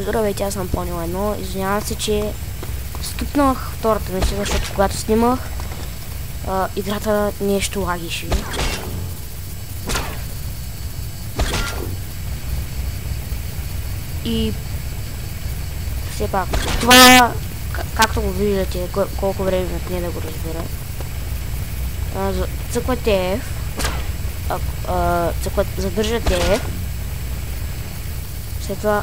Здравейте, аз съм Понил едно. Извинявам се, че скипнах втората мисия, защото когато снимах а, играта нещо лагише. И все пак, това, както го виждате, колко време не да го разбера. Цъквате F, задържате F, след това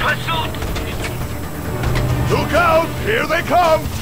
pursuit! Look out! Here they come!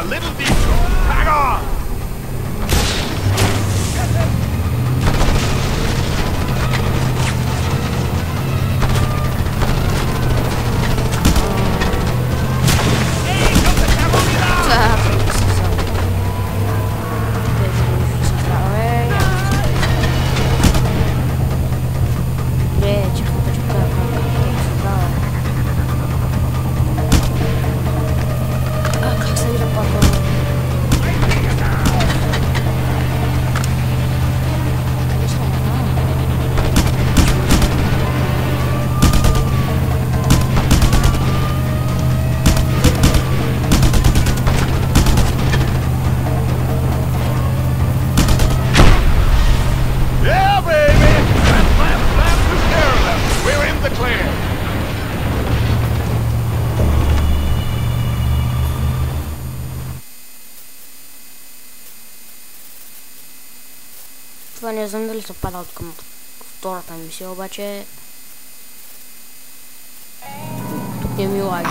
a little deeper. не знам дали се пада от към втората мисия, обаче тук не ми лаги.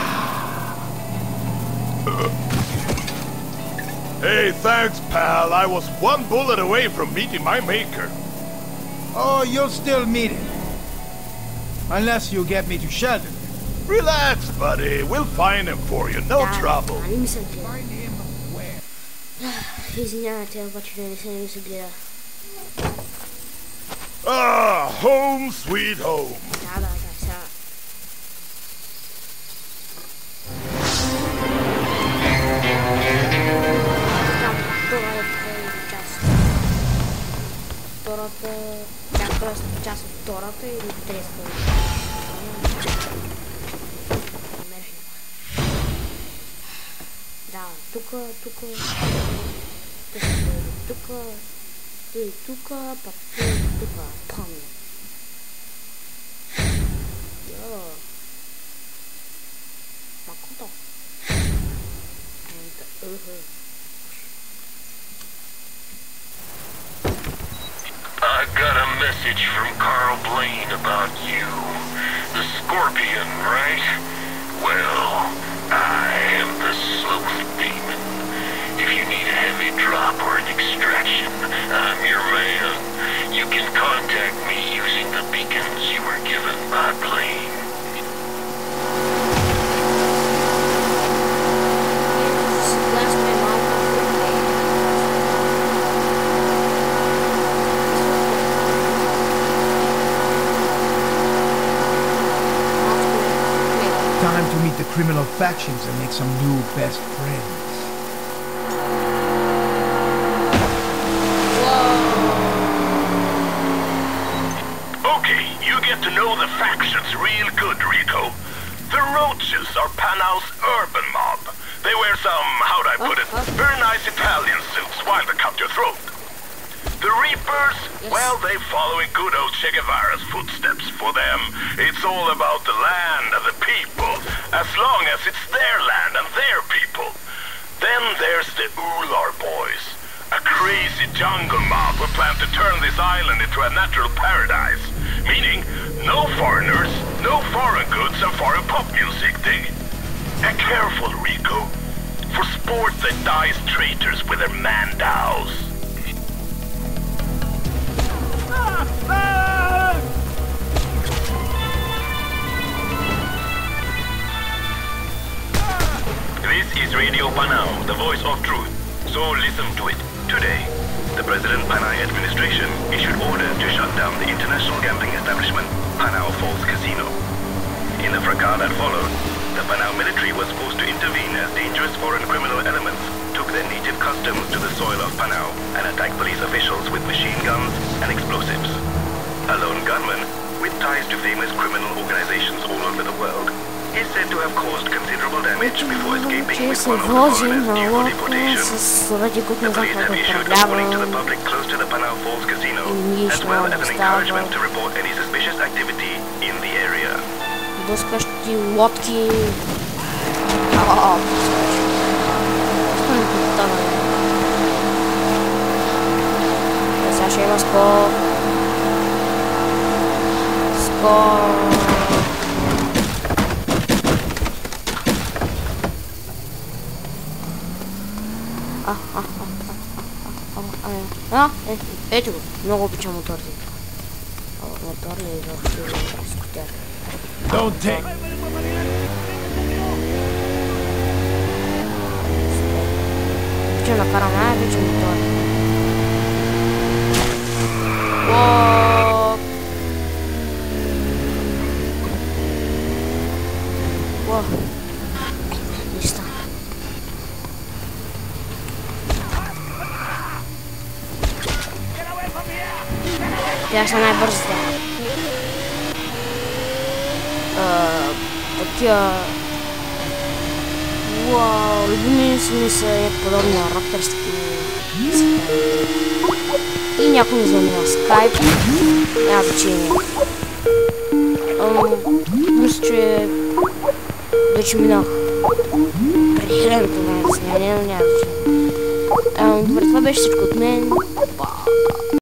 Hey, thanks, pal. I was one bullet away from meeting my maker. Oh, you'll still meet him. Unless you get me to Sheldon. Relax, buddy. We'll find him for you. No Да, trouble. они мислят гледа. Find him where? Извинявайте, обаче не се не се гледа. Ah, home sweet home. Да, да, да, сега. Така, втората част. Втората... Тя е част от втората или третата. Намерих. Да, тука, тука... Тука, тука... Ти тука, tuka papu tuka pum. Yo. Makoto. And uh -huh. I got a message from Karl Blaine about you. The Scorpion, right? Well, I am the Sloth Demon heavy drop or an extraction, I'm your man. You can contact me using the beacons you were given by mom Time to meet the criminal factions and make some new best friends. Reapers, Yes. well, they follow in good old Che Guevara's footsteps. For them, it's all about the land and the people, as long as it's their land and their people. Then there's the Ular Boys, a crazy jungle mob who plan to turn this island into a natural paradise. Meaning, no foreigners, no foreign goods, and foreign pop music. Dig? And careful, Rico. For sport that dies traitors with their mandows. Is Radio Panau, the voice of truth. So listen to it. Today, the President Panay administration issued orders to shut down the international gambling establishment, Panau Falls Casino. In the fracas that followed, the Panau military was forced to intervene as dangerous foreign criminal elements took their native customs to the soil of Panau and attacked police officials with machine guns and explosives. A lone gunman, with ties to famous criminal organizations all over the world, is said to have caused considerable damage before escaping with one of the foreigners due for deportation. The police have issued a warning to the public close to the Panau Falls Casino, as well as an encouragement to report any suspicious activity in the area. Doskošti lopky. Zašel vás po... Skor... а, а, а, е, ето го. Много обичам моторите. О, Мотор ли е изобщо скутер? Don't take. Че накарам най-вече мотор. Уоо! Уоо! Са най-бързите. Такива... Уау, любими ми са е подобни на рокерски И някой ми звъни на скайп. Няма значение. Мисля, че вече минах времето на сняне, но няма значение. Добре, това беше всичко от мен.